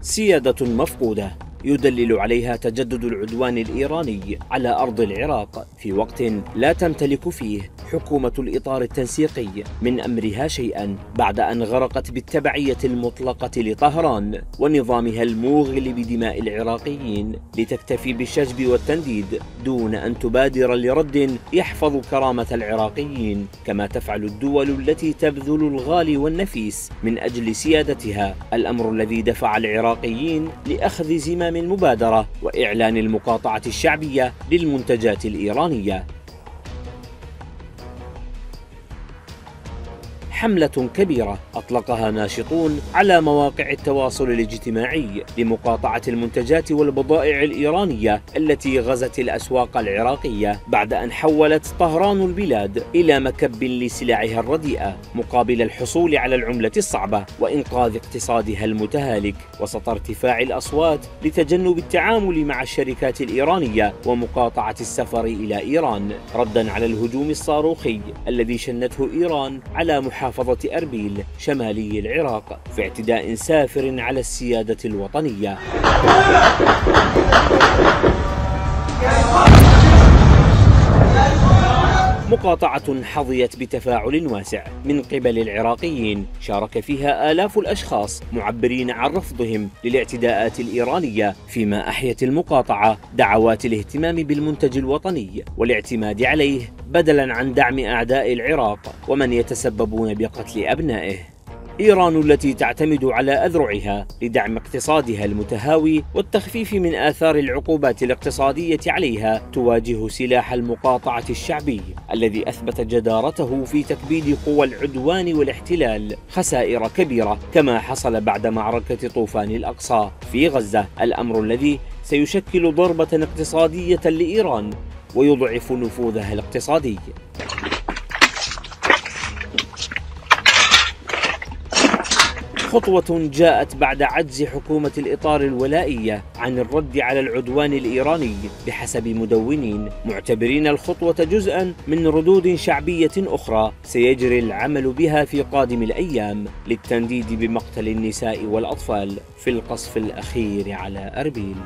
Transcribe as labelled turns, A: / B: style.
A: سيادة مفقودة. يدلل عليها تجدد العدوان الإيراني على أرض العراق في وقت لا تمتلك فيه حكومة الإطار التنسيقي من أمرها شيئا بعد أن غرقت بالتبعية المطلقة لطهران ونظامها الموغل بدماء العراقيين لتكتفي بالشجب والتنديد دون أن تبادر لرد يحفظ كرامة العراقيين كما تفعل الدول التي تبذل الغالي والنفيس من أجل سيادتها. الأمر الذي دفع العراقيين لأخذ زمام المبادرة وإعلان المقاطعة الشعبية للمنتجات الإيرانية. حملة كبيرة أطلقها ناشطون على مواقع التواصل الاجتماعي لمقاطعة المنتجات والبضائع الإيرانية التي غزت الأسواق العراقية بعد أن حولت طهران البلاد إلى مكب لسلعها الرديئة مقابل الحصول على العملة الصعبة وإنقاذ اقتصادها المتهالك وسط ارتفاع الأصوات لتجنب التعامل مع الشركات الإيرانية ومقاطعة السفر إلى إيران ردا على الهجوم الصاروخي الذي شنته إيران على محافظة محافظة أربيل شمالي العراق في اعتداء سافر على السيادة الوطنية. مقاطعة حظيت بتفاعل واسع. من قبل العراقيين شارك فيها آلاف الأشخاص معبرين عن رفضهم للاعتداءات الإيرانية فيما أحيت المقاطعة دعوات الاهتمام بالمنتج الوطني والاعتماد عليه بدلا عن دعم أعداء العراق ومن يتسببون بقتل أبنائه. إيران التي تعتمد على أذرعها لدعم اقتصادها المتهاوي والتخفيف من آثار العقوبات الاقتصادية عليها تواجه سلاح المقاطعة الشعبي الذي أثبت جدارته في تكبيد قوى العدوان والاحتلال خسائر كبيرة كما حصل بعد معركة طوفان الأقصى في غزة. الأمر الذي سيشكل ضربة اقتصادية لإيران ويضعف نفوذها الاقتصادي. خطوة جاءت بعد عجز حكومة الإطار الولائية عن الرد على العدوان الإيراني بحسب مدونين معتبرين الخطوة جزءا من ردود شعبية أخرى. سيجري العمل بها في قادم الأيام للتنديد بمقتل النساء والأطفال في القصف الأخير على أربيل.